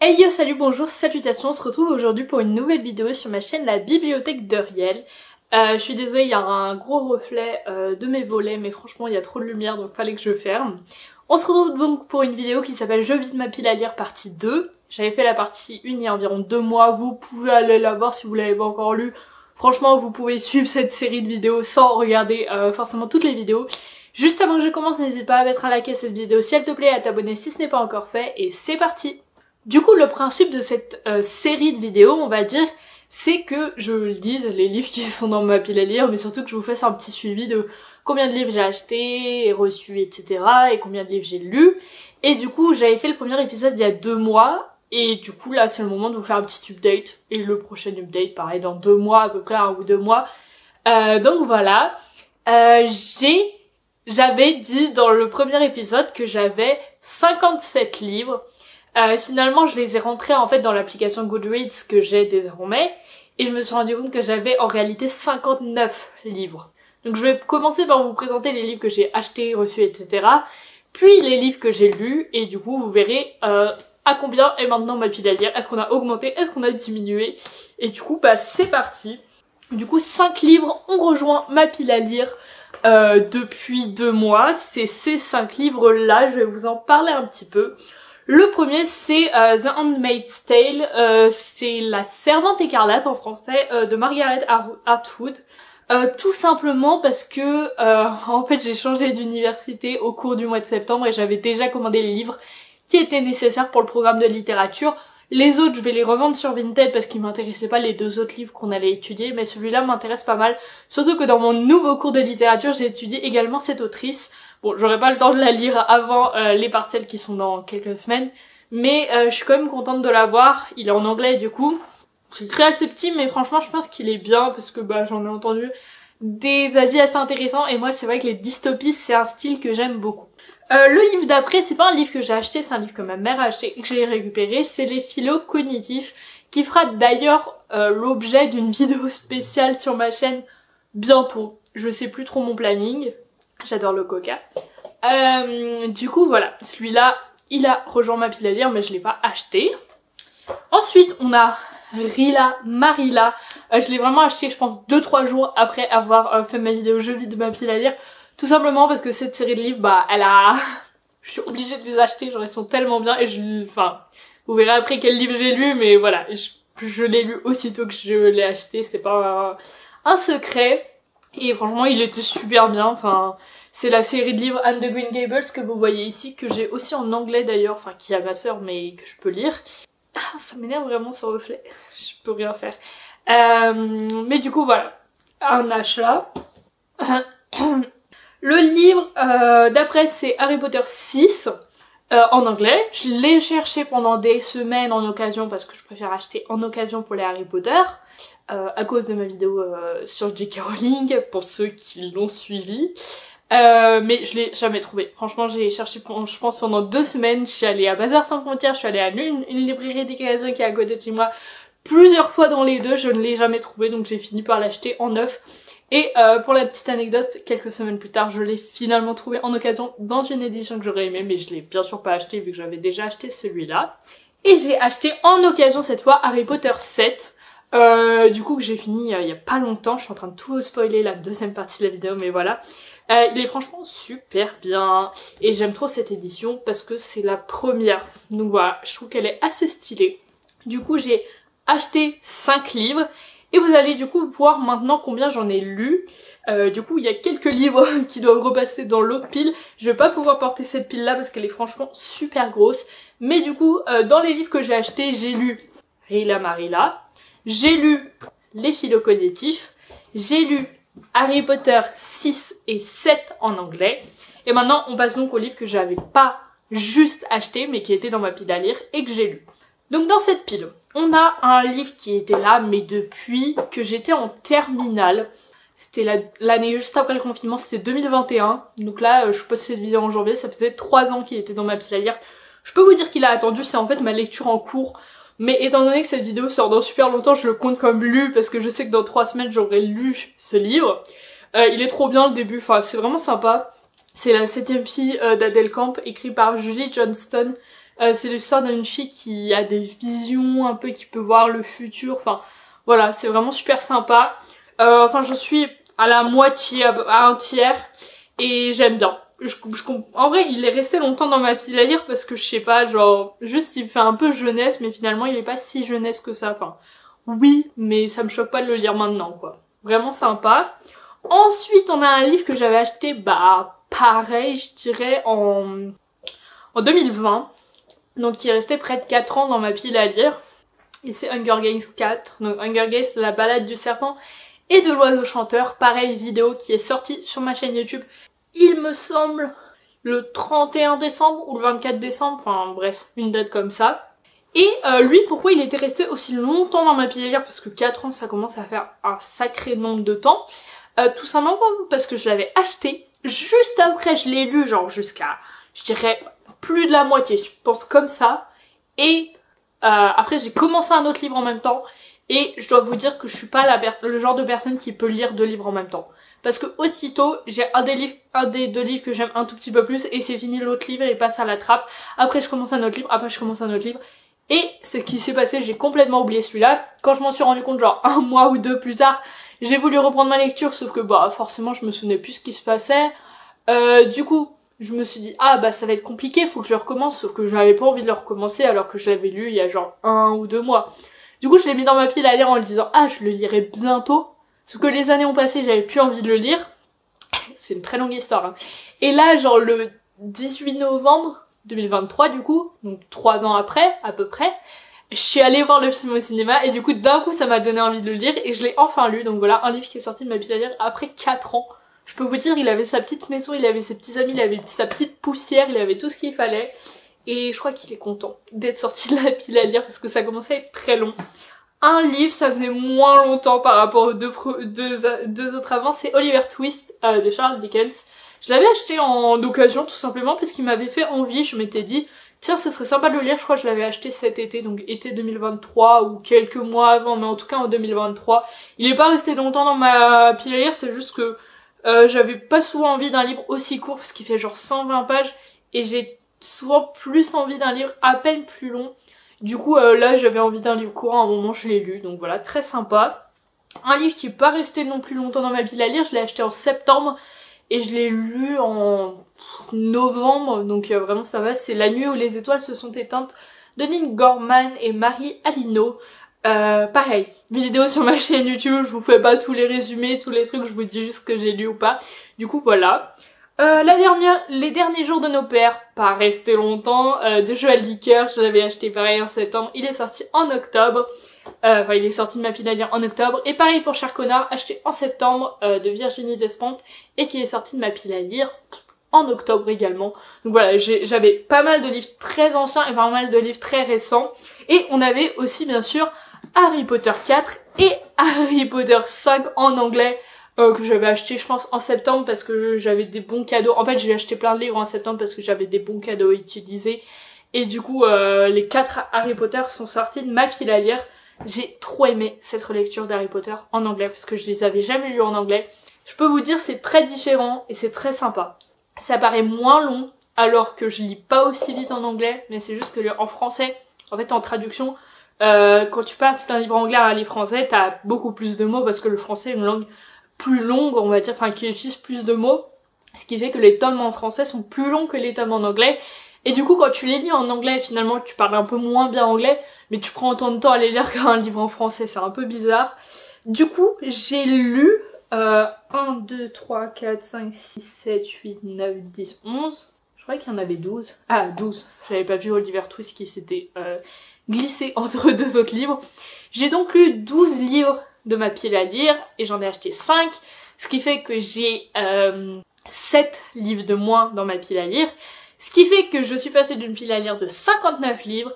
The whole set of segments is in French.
Hey yo salut bonjour salutations on se retrouve aujourd'hui pour une nouvelle vidéo sur ma chaîne la bibliothèque de Riel. Euh, je suis désolée il y a un gros reflet euh, de mes volets mais franchement il y a trop de lumière donc fallait que je ferme. On se retrouve donc pour une vidéo qui s'appelle Je vide ma pile à lire partie 2. J'avais fait la partie 1 il y a environ deux mois, vous pouvez aller la voir si vous l'avez pas encore lu. Franchement vous pouvez suivre cette série de vidéos sans regarder euh, forcément toutes les vidéos. Juste avant que je commence n'hésite pas à mettre un like à cette vidéo si elle te plaît à t'abonner si ce n'est pas encore fait et c'est parti du coup, le principe de cette euh, série de vidéos, on va dire, c'est que je lise les livres qui sont dans ma pile à lire, mais surtout que je vous fasse un petit suivi de combien de livres j'ai acheté et reçu, etc. et combien de livres j'ai lu. Et du coup, j'avais fait le premier épisode il y a deux mois, et du coup, là, c'est le moment de vous faire un petit update. Et le prochain update, pareil, dans deux mois, à peu près un ou deux mois. Euh, donc voilà. Euh, j'ai... J'avais dit dans le premier épisode que j'avais 57 livres. Euh, finalement, je les ai rentrés en fait dans l'application Goodreads que j'ai désormais et je me suis rendu compte que j'avais en réalité 59 livres. Donc je vais commencer par vous présenter les livres que j'ai achetés, reçus, etc. Puis les livres que j'ai lus et du coup vous verrez euh, à combien est maintenant ma pile à lire. Est-ce qu'on a augmenté? Est-ce qu'on a diminué? Et du coup bah c'est parti. Du coup 5 livres ont rejoint ma pile à lire euh, depuis deux mois. C'est ces 5 livres là, je vais vous en parler un petit peu. Le premier c'est euh, The Handmaid's Tale, euh, c'est La Servante écarlate en français euh, de Margaret Atwood. tout simplement parce que en fait j'ai changé d'université au cours du mois de septembre et j'avais déjà commandé les livres qui étaient nécessaires pour le programme de littérature. Les autres, je vais les revendre sur Vinted parce qu'ils m'intéressaient pas les deux autres livres qu'on allait étudier, mais celui-là m'intéresse pas mal. Surtout que dans mon nouveau cours de littérature, j'ai étudié également cette autrice. Bon, j'aurai pas le temps de la lire avant euh, les parcelles qui sont dans quelques semaines, mais euh, je suis quand même contente de l'avoir. Il est en anglais du coup. C'est très assez petit, mais franchement, je pense qu'il est bien parce que bah j'en ai entendu des avis assez intéressants et moi c'est vrai que les dystopies c'est un style que j'aime beaucoup. Euh, le livre d'après, c'est pas un livre que j'ai acheté, c'est un livre que ma mère a acheté et que j'ai récupéré, c'est les philo cognitifs, qui fera d'ailleurs l'objet d'une vidéo spéciale sur ma chaîne bientôt. Je sais plus trop mon planning, J'adore le coca. Euh, du coup, voilà. Celui-là, il a rejoint ma pile à lire, mais je l'ai pas acheté. Ensuite, on a Rila Marila. Euh, je l'ai vraiment acheté, je pense, 2-3 jours après avoir euh, fait ma vidéo jeu de ma pile à lire. Tout simplement parce que cette série de livres, bah, elle a... je suis obligée de les acheter, genre ils sont tellement bien et je... Enfin, vous verrez après quel livre j'ai lu, mais voilà, je, l'ai lu aussitôt que je l'ai acheté, c'est pas un secret. Et franchement, il était super bien. C'est la série de livres Anne de Green Gables que vous voyez ici, que j'ai aussi en anglais d'ailleurs, enfin qui a ma sœur, mais que je peux lire. Ah, ça m'énerve vraiment ce reflet. Je peux rien faire. Euh, mais du coup, voilà. Un achat. Le livre euh, d'après, c'est Harry Potter 6. Euh, en anglais. Je l'ai cherché pendant des semaines en occasion parce que je préfère acheter en occasion pour les Harry Potter. Euh, à cause de ma vidéo euh, sur J.K. Rowling, pour ceux qui l'ont suivi. Euh, mais je l'ai jamais trouvé. Franchement, j'ai cherché, je pense, pendant deux semaines. Je suis allée à Bazar Sans Frontières, je suis allée à une, librairie des qui est à côté de chez moi. Plusieurs fois dans les deux, je ne l'ai jamais trouvé, donc j'ai fini par l'acheter en neuf. Et euh, pour la petite anecdote, quelques semaines plus tard, je l'ai finalement trouvé en occasion dans une édition que j'aurais aimé, mais je l'ai bien sûr pas acheté vu que j'avais déjà acheté celui-là. Et j'ai acheté en occasion cette fois Harry Potter 7. Euh, du coup que j'ai fini euh, il y a pas longtemps, je suis en train de tout spoiler la deuxième partie de la vidéo mais voilà. Euh, il est franchement super bien et j'aime trop cette édition parce que c'est la première. Donc voilà, je trouve qu'elle est assez stylée. Du coup j'ai acheté 5 livres et vous allez du coup voir maintenant combien j'en ai lu. Euh, du coup il y a quelques livres qui doivent repasser dans l'autre pile. Je vais pas pouvoir porter cette pile là parce qu'elle est franchement super grosse. Mais du coup euh, dans les livres que j'ai achetés j'ai lu Rila Marilla, j'ai lu Les philocognitifs, j'ai lu Harry Potter 6 et 7 en anglais. Et maintenant, on passe donc au livre que j'avais pas juste acheté, mais qui était dans ma pile à lire et que j'ai lu. Donc dans cette pile, on a un livre qui était là, mais depuis que j'étais en terminale. C'était l'année juste après le confinement, c'était 2021. Donc là, euh, je poste cette vidéo en janvier, ça faisait 3 ans qu'il était dans ma pile à lire. Je peux vous dire qu'il a attendu, c'est en fait ma lecture en cours mais étant donné que cette vidéo sort dans super longtemps, je le compte comme lu parce que je sais que dans trois semaines j'aurai lu ce livre. Euh, il est trop bien le début, enfin c'est vraiment sympa. C'est la septième fille euh, d'Adèle Camp, écrit par Julie Johnston. Euh, c'est l'histoire d'une fille qui a des visions un peu, qui peut voir le futur. Enfin, voilà, c'est vraiment super sympa. Euh, enfin, je suis à la moitié, à un tiers, et j'aime bien. En vrai, il est resté longtemps dans ma pile à lire parce que je sais pas, genre, juste il fait un peu jeunesse, mais finalement il est pas si jeunesse que ça. Enfin, oui, mais ça me choque pas de le lire maintenant, quoi. Vraiment sympa. Ensuite, on a un livre que j'avais acheté, bah, pareil, je dirais, en, en 2020. Donc, qui est resté près de 4 ans dans ma pile à lire. Et c'est Hunger Games 4. Donc, Hunger Games, la balade du serpent et de l'oiseau chanteur. Pareil, vidéo qui est sortie sur ma chaîne YouTube. Il me semble le 31 décembre ou le 24 décembre. Enfin, bref, une date comme ça. Et euh, lui, pourquoi il était resté aussi longtemps dans ma lire Parce que 4 ans, ça commence à faire un sacré nombre de temps. Euh, tout simplement parce que je l'avais acheté. Juste après, je l'ai lu, genre jusqu'à, je dirais, plus de la moitié, je pense comme ça. Et euh, après, j'ai commencé un autre livre en même temps. Et je dois vous dire que je suis pas le genre de personne qui peut lire deux livres en même temps. Parce que aussitôt, j'ai un des livres, un des deux livres que j'aime un tout petit peu plus et c'est fini l'autre livre et passe à la trappe. Après, je commence un autre livre, après je commence un autre livre. Et c'est ce qui s'est passé, j'ai complètement oublié celui-là. Quand je m'en suis rendu compte, genre un mois ou deux plus tard, j'ai voulu reprendre ma lecture, sauf que bah forcément je me souvenais plus ce qui se passait. Euh, du coup, je me suis dit ah bah ça va être compliqué, faut que je le recommence, sauf que je n'avais pas envie de le recommencer alors que je l'avais lu il y a genre un ou deux mois. Du coup je l'ai mis dans ma pile à lire en le disant ah je le lirai bientôt. Sauf que les années ont passé, j'avais plus envie de le lire. C'est une très longue histoire. Hein. Et là genre le 18 novembre 2023 du coup, donc trois ans après à peu près, je suis allée voir le film au cinéma et du coup d'un coup ça m'a donné envie de le lire et je l'ai enfin lu. Donc voilà, un livre qui est sorti de ma pile à lire après 4 ans. Je peux vous dire, il avait sa petite maison, il avait ses petits amis, il avait sa petite poussière, il avait tout ce qu'il fallait. Et je crois qu'il est content d'être sorti de la pile à lire parce que ça commençait à être très long. Un livre, ça faisait moins longtemps par rapport aux deux, autres avant, c'est Oliver Twist euh, de Charles Dickens. Je l'avais acheté en occasion tout simplement parce qu'il m'avait fait envie, je m'étais dit Tiens, ce serait sympa de le lire, je crois que je l'avais acheté cet été, donc été 2023 ou quelques mois avant, mais en tout cas en 2023. Il est pas resté longtemps dans ma pile à lire, c'est juste que euh, j'avais pas souvent envie d'un livre aussi court, parce qu'il fait genre 120 pages, et j'ai souvent plus envie d'un livre à peine plus long. Du coup, euh, là, j'avais envie d'un livre court, à un moment je l'ai lu, donc voilà, très sympa. Un livre qui est pas resté non plus longtemps dans ma pile à lire, je l'ai acheté en septembre, et je l'ai lu en novembre, donc euh, vraiment ça va, c'est La nuit où les étoiles se sont éteintes de Gorman et Marie Alino. Euh, pareil, vidéo sur ma chaîne YouTube, je vous fais pas tous les résumés, tous les trucs, je vous dis juste ce que j'ai lu ou pas. Du coup voilà. Euh, la dernière, les derniers jours de nos pères, pas resté longtemps, euh, de Joël Dicker, je l'avais acheté pareil en septembre, il est sorti en octobre. Euh, enfin, il est sorti de ma pile à lire en octobre. Et pareil pour Cher Connard, acheté en septembre euh, de Virginie Despentes et qui est sorti de ma pile à lire en octobre également. Donc voilà, j'avais pas mal de livres très anciens et pas mal de livres très récents. Et on avait aussi bien sûr Harry Potter 4 et Harry Potter 5 en anglais euh, que j'avais acheté je pense en septembre parce que j'avais des bons cadeaux. En fait j'ai acheté plein de livres en septembre parce que j'avais des bons cadeaux à utiliser. Et du coup euh, les 4 Harry Potter sont sortis de ma pile à lire. J'ai trop aimé cette relecture d'Harry Potter en anglais parce que je les avais jamais lus en anglais. Je peux vous dire c'est très différent et c'est très sympa. Ça paraît moins long alors que je lis pas aussi vite en anglais mais c'est juste que en français, en fait en traduction, euh, quand tu parles un livre anglais à un livre français, t'as beaucoup plus de mots parce que le français est une langue plus longue, on va dire, enfin qui utilise plus de mots. Ce qui fait que les tomes en français sont plus longs que les tomes en anglais. Et du coup, quand tu les lis en anglais, finalement, tu parles un peu moins bien anglais, mais tu prends autant de temps à les lire qu'un livre en français, c'est un peu bizarre. Du coup, j'ai lu euh, 1, 2, 3, 4, 5, 6, 7, 8, 9, 10, 11. Je croyais qu'il y en avait 12. Ah, 12. J'avais pas vu Oliver Twist qui s'était euh, glissé entre deux autres livres. J'ai donc lu 12 livres de ma pile à lire et j'en ai acheté 5. Ce qui fait que j'ai euh, 7 livres de moins dans ma pile à lire. Ce qui fait que je suis passée d'une pile à lire de 59 livres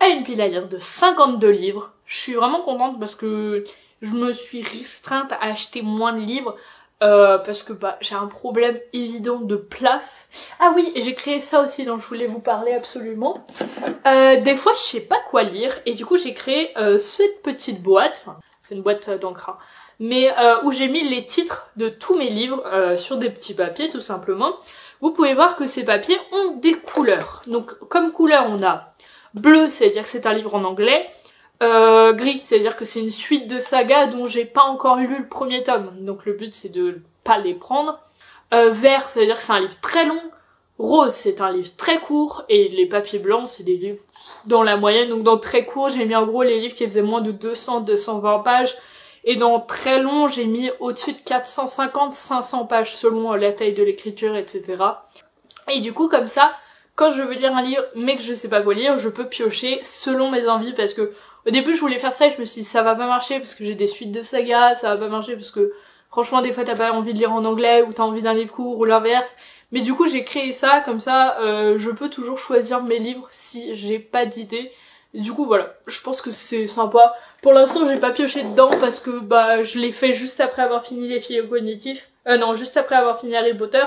à une pile à lire de 52 livres. Je suis vraiment contente parce que je me suis restreinte à acheter moins de livres euh, parce que bah j'ai un problème évident de place. Ah oui, j'ai créé ça aussi dont je voulais vous parler absolument. Euh, des fois je sais pas quoi lire et du coup j'ai créé euh, cette petite boîte, c'est une boîte d'encre, hein. mais où j'ai mis les titres de tous mes livres sur des petits papiers tout simplement. Vous pouvez voir que ces papiers ont des couleurs. Donc comme couleur on a Bleu, c'est-à-dire que c'est un livre en anglais. Euh, gris, c'est-à-dire que c'est une suite de sagas dont j'ai pas encore lu le premier tome. Donc le but c'est de pas les prendre. Euh, vert, c'est-à-dire que c'est un livre très long. Rose, c'est un livre très court. Et les papiers blancs, c'est des livres dans la moyenne. Donc dans très court, j'ai mis en gros les livres qui faisaient moins de 200-220 pages. Et dans très long, j'ai mis au-dessus de 450-500 pages selon la taille de l'écriture, etc. Et du coup, comme ça, quand je veux lire un livre mais que je sais pas quoi lire, je peux piocher selon mes envies parce que au début je voulais faire ça et je me suis dit ça va pas marcher parce que j'ai des suites de sagas, ça va pas marcher parce que franchement des fois t'as pas envie de lire en anglais ou t'as envie d'un livre court ou l'inverse. Mais du coup j'ai créé ça comme ça euh, je peux toujours choisir mes livres si j'ai pas d'idée. Du coup voilà, je pense que c'est sympa. Pour l'instant j'ai pas pioché dedans parce que bah je l'ai fait juste après avoir fini les filles cognitifs. Euh non, juste après avoir fini Harry Potter.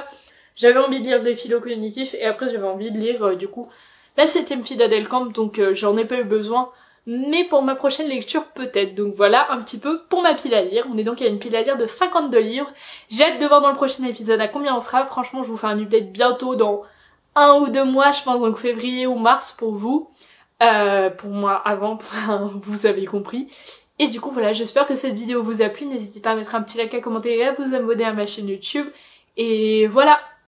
J'avais envie de lire des philo cognitifs et après j'avais envie de lire euh, du coup la septième fille d'Adelcamp donc euh, j'en ai pas eu besoin mais pour ma prochaine lecture peut-être. Donc voilà un petit peu pour ma pile à lire. On est donc à une pile à lire de 52 livres. J'ai hâte de voir dans le prochain épisode à combien on sera. Franchement je vous fais un update bientôt dans un ou deux mois je pense donc février ou mars pour vous. Euh, pour moi avant, vous avez compris. Et du coup voilà, j'espère que cette vidéo vous a plu. N'hésitez pas à mettre un petit like, à commenter et à vous abonner à ma chaîne YouTube. Et voilà,